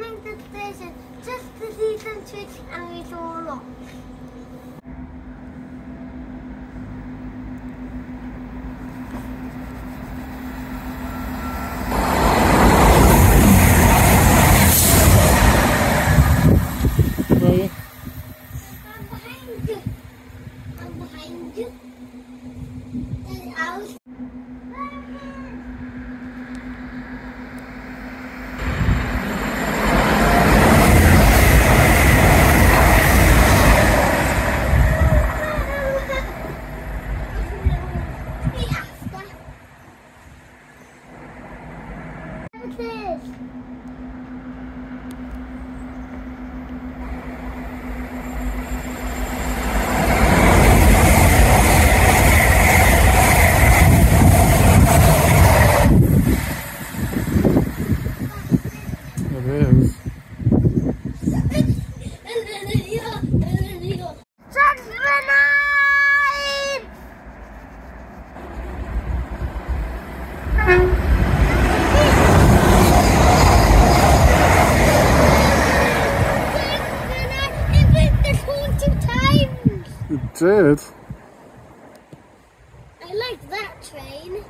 coming to the station just to see some tricks and we saw a lot. Where are you? I'm behind you. I'm behind you. And I was. Be after. What's this? It is. Subscribe! It did. I like that train.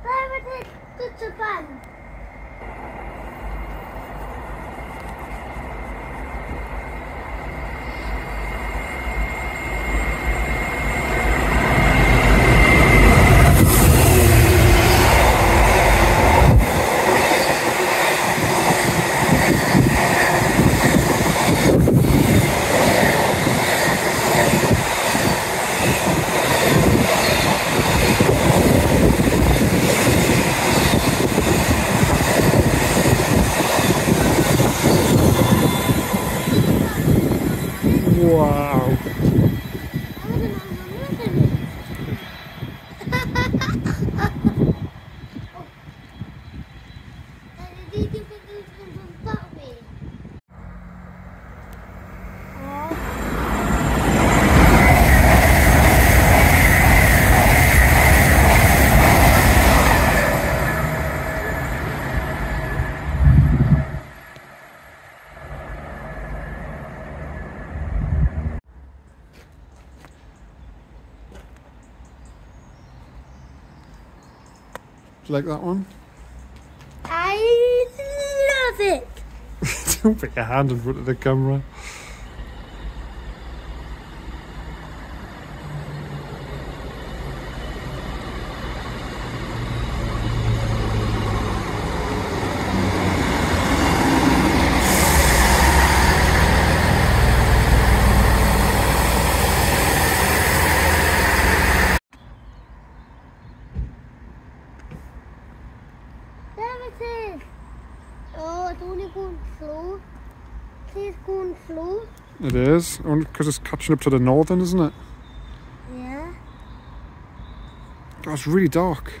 Where is it? To you like that one? I love it. Don't put your hand in front of the camera. There it is. It's only going slow. It's going slow. It is. Because it's catching up to the northern, isn't it? Yeah. It's really dark.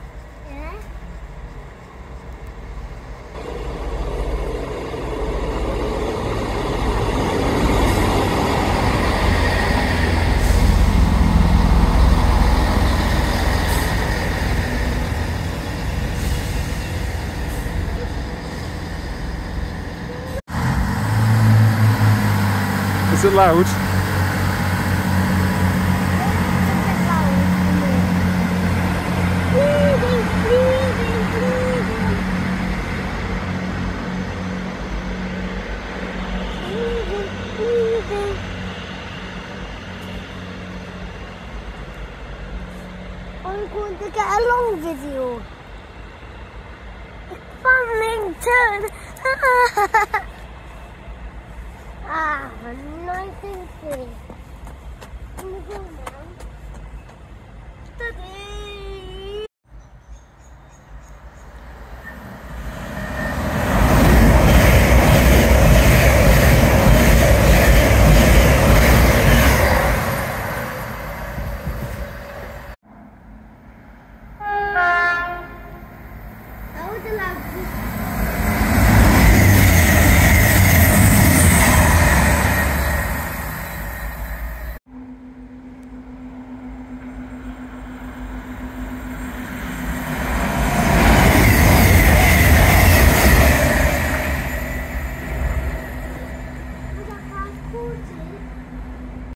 Is it loud? I'm going to get a long video. Cramlington. Ah, nice and safe.